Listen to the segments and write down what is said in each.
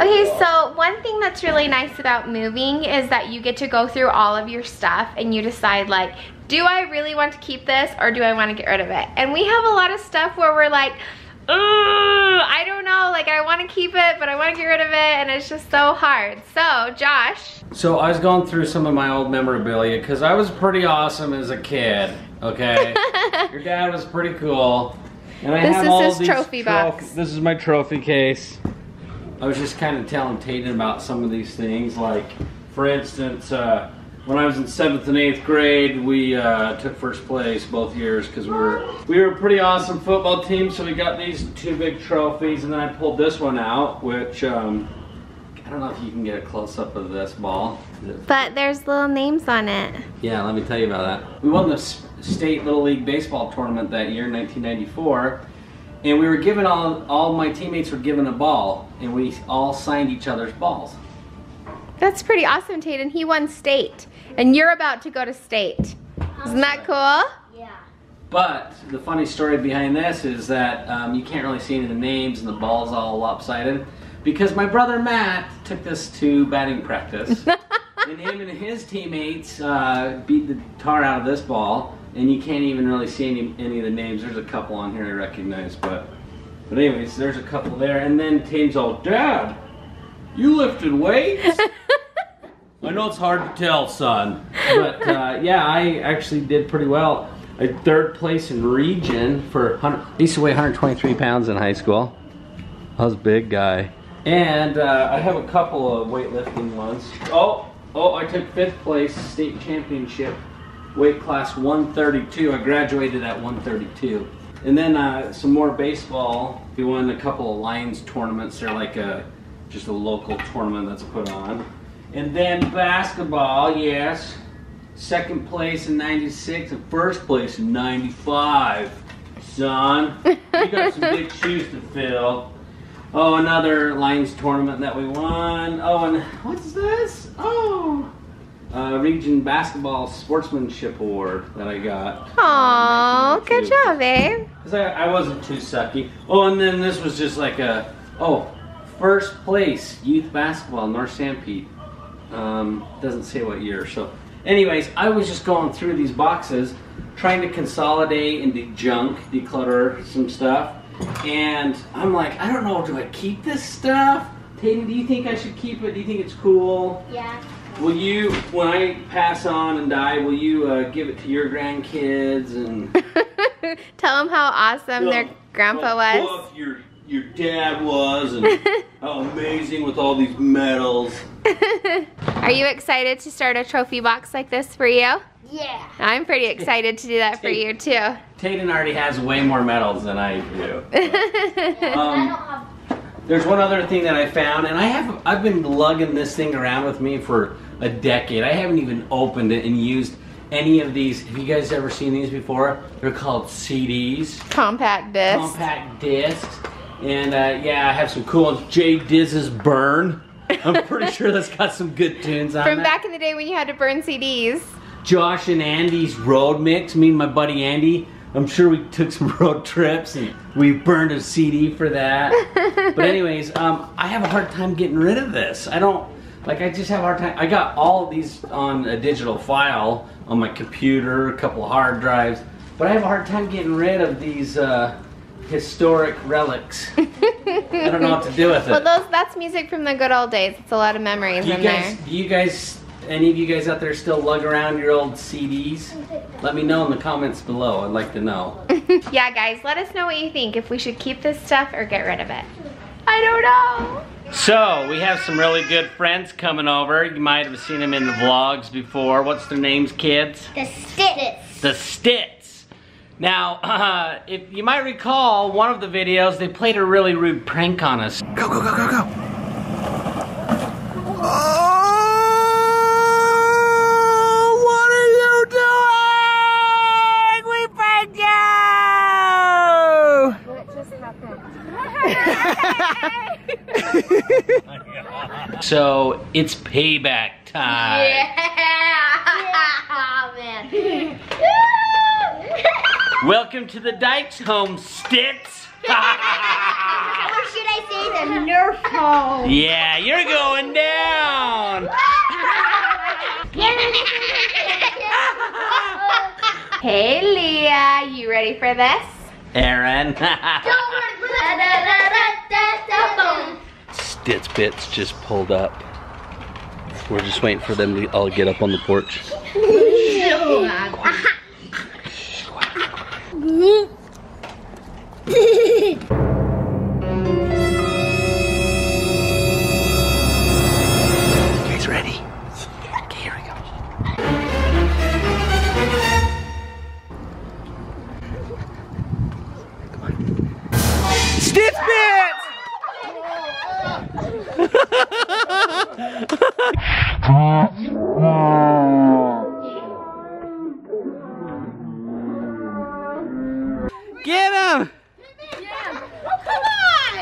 Okay, so one thing that's really nice about moving is that you get to go through all of your stuff and you decide like, do I really want to keep this or do I want to get rid of it? And we have a lot of stuff where we're like, I don't know, like I want to keep it, but I want to get rid of it, and it's just so hard. So, Josh. So I was going through some of my old memorabilia because I was pretty awesome as a kid. Okay, your dad was pretty cool, and I This have is his trophy box. This is my trophy case. I was just kind of telling Tayden about some of these things, like for instance, uh, when I was in seventh and eighth grade, we uh, took first place both years because we were we were a pretty awesome football team. So we got these two big trophies, and then I pulled this one out, which um, I don't know if you can get a close up of this ball. But there's little names on it. Yeah, let me tell you about that. We won the state little league baseball tournament that year, 1994, and we were given all all my teammates were given a ball, and we all signed each other's balls. That's pretty awesome, Tayden. He won state, and you're about to go to state. Isn't that cool? Yeah. But the funny story behind this is that um, you can't really see any of the names, and the ball's all lopsided because my brother Matt took this to batting practice. and him and his teammates uh, beat the tar out of this ball, and you can't even really see any, any of the names. There's a couple on here I recognize, but but anyways, there's a couple there. And then Tane's all, Dad, you lifted weights? I know it's hard to tell, son, but uh, yeah, I actually did pretty well. I third place in region for 100. I used to weigh 123 pounds in high school. I was a big guy. And uh, I have a couple of weightlifting ones. Oh, oh, I took fifth place state championship, weight class 132. I graduated at 132. And then uh, some more baseball. We won a couple of Lions tournaments. They're like a just a local tournament that's put on. And then basketball, yes. Second place in 96 and first place in 95. Son, you got some big shoes to fill. Oh, another Lions tournament that we won. Oh, and what's this? Oh, uh, Region Basketball Sportsmanship Award that I got. Aw, good job, babe. Because I, I wasn't too sucky. Oh, and then this was just like a, oh, first place youth basketball, North Sanpete. Um, doesn't say what year. So, anyways, I was just going through these boxes, trying to consolidate and de-junk, declutter some stuff. And I'm like, I don't know, do I keep this stuff? Tayden, do you think I should keep it? Do you think it's cool? Yeah. Will you, when I pass on and die, will you uh, give it to your grandkids and Tell them how awesome their grandpa well, was. buff your your dad was and how amazing with all these medals. Are you excited to start a trophy box like this for you? Yeah. I'm pretty excited to do that for you too. Tayden already has way more medals than I do. I Um. There's one other thing that I found, and I have I've been lugging this thing around with me for a decade. I haven't even opened it and used any of these. Have you guys ever seen these before? They're called CDs. Compact disc. compact discs. And uh, yeah, I have some cool ones. Jay Diz's Burn. I'm pretty sure that's got some good tunes on it. From it. back in the day when you had to burn CDs. Josh and Andy's Road Mix. Me and my buddy Andy. I'm sure we took some road trips and we burned a CD for that. but anyways, um, I have a hard time getting rid of this. I don't like. I just have a hard time. I got all of these on a digital file on my computer, a couple of hard drives, but I have a hard time getting rid of these uh, historic relics. I don't know what to do with it. Well, those that's music from the good old days. It's a lot of memories do you in guys, there. do you guys, any of you guys out there still lug around your old CDs? Let me know in the comments below. I'd like to know. yeah, guys, let us know what you think. If we should keep this stuff or get rid of it. I don't know. So, we have some really good friends coming over. You might have seen them in the vlogs before. What's their names, kids? The Stitts. The Stitts. Now, uh, if you might recall, one of the videos, they played a really rude prank on us. Go, go, go, go, go. Oh, what are you doing? We pranked you! What just happened? So, it's payback time. Yeah. Oh, man. Welcome to the Dyches home, Stitts. Or should I say the Nerf home? yeah, you're going down. Hey, Leah, you ready for this? Aaron. Stitts Bits just pulled up. We're just waiting for them to all get up on the porch. Get him! Oh, Come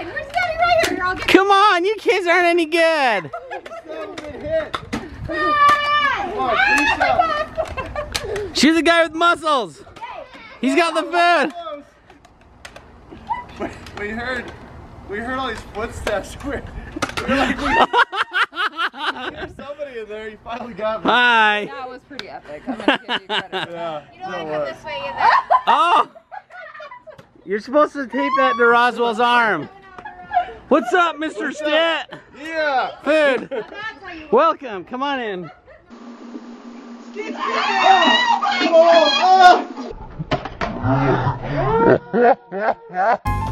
on, We're standing right here. I'll get come on, you kids aren't any good. She's the guy with muscles. He's got the food. We heard, we heard all these footsteps. We're, we're like, there's somebody in there. You finally got me. Hi. That was pretty epic. I'm gonna give you credit. Yeah. You don't no want to come this way either. Oh! You're supposed to tape that to Roswell's arm. What's up, Mr. Stitt? Yeah. Food. Welcome. Come on in. Sorry, you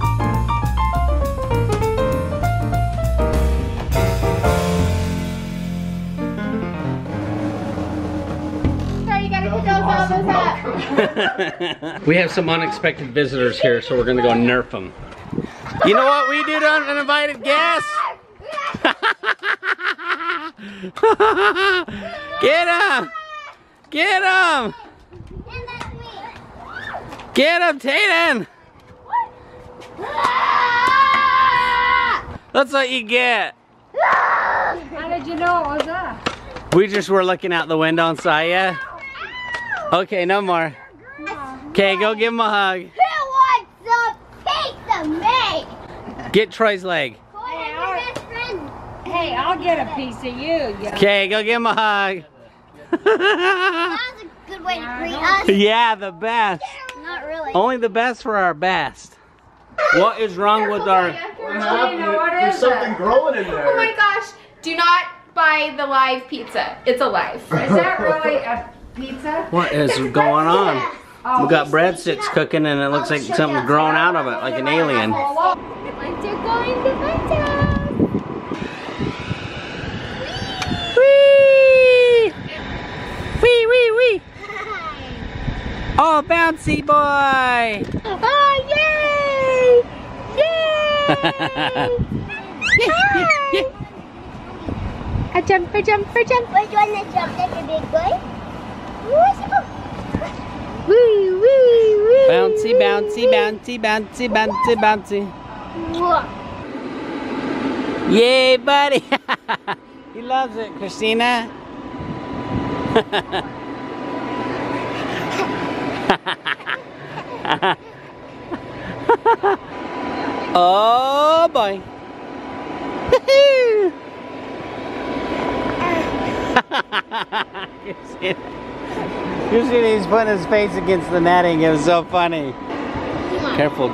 we have some unexpected visitors here, so we're gonna go nerf them. You know what we do to uninvited guests? Get him! Get him! Get him, Tayden! That's what you get. How did you know it was us? We just were looking out the window and saw ya. Okay, no more. Okay, go give him a hug. Who wants a piece of me? Get Troy's leg. Boy, I'm your best friend. Hey, I'll get a piece of you. you. Okay, go give him a hug. That was a good way to greet us. yeah, the best. Not really. Only the best for our best. What is wrong with our... What happened? There's something growing in there. Oh my gosh, do not buy the live pizza. It's alive. Is that really a pizza? What is going on? We oh, got breadsticks cooking and it looks like something's growing out of it, like an alien. Like they're going to Fanta. Whee! Wee, wee, wee! Oh, bouncy boy! Oh, yay! Yay! A jump, a jump, a jump. Which jump like a big boy? Where's it go? Wee, wee, wee. Bouncy, bouncy, bouncy, bouncy, bouncy. Yay, buddy! he loves it, Christina. oh boy. it? You see he's putting his face against the netting. It was so funny. Careful.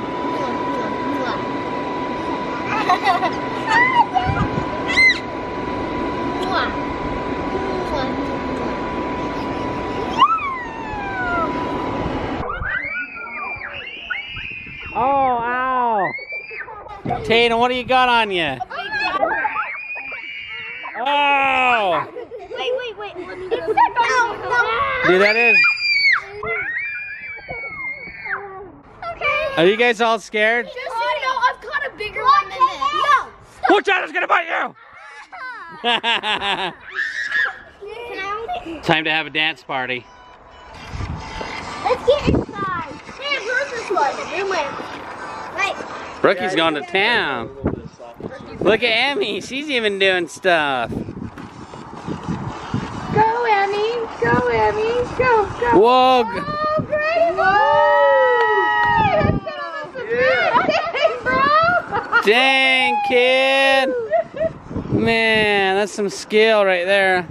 Oh, ow. Tatum, what do you got on you? Oh! Wait, wait, wait. Let me get No, no. Dude, that is. Okay. Are you guys all scared? Just so you know, I've caught a bigger one than this. No. Watch out, it's gonna bite you! Can I hold it? Time to have a dance party. Let's get inside. Hey, where's this one? Room Right. Rookie's going to town. Look at Emmy, she's even doing stuff. Emmy. Go, Emmy. Go, go. Whoa. Oh, great. Whoa. Whoa. Yeah. Dang, bro. Dang, kid. Man, that's some skill right there.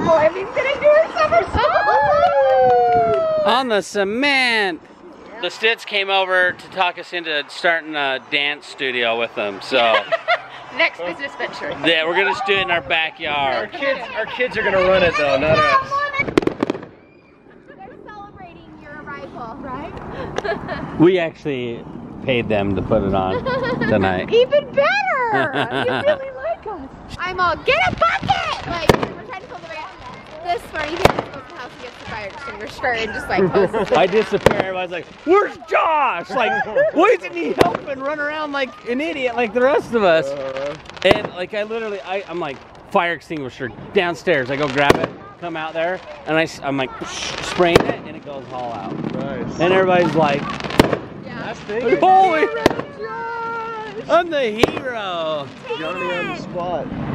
Oh, Emmy's going to do a somersault. On the cement the Stitts came over to talk us into starting a dance studio with them. So Next business venture. yeah, we're gonna just do it in our backyard. Our backyard. kids, our kids are gonna run it though, not us. They're celebrating your arrival, right? We actually paid them to put it on tonight. Even better! you really like us. I'm all, get a bucket! Like, we're trying to fill the bucket. This one, you can just to the house and get the fire extinguisher and just like post I disappear. Everybody's like, "Where's Josh? Like, why isn't he helping run around like an idiot like the rest of us?" Uh, And like, I literally, I, I'm like, fire extinguisher downstairs. I go grab it, come out there, and I, I'm like spraying it, and it goes all out. Nice. And everybody's like, That's big. "Holy, I'm the hero!" Johnny on the spot.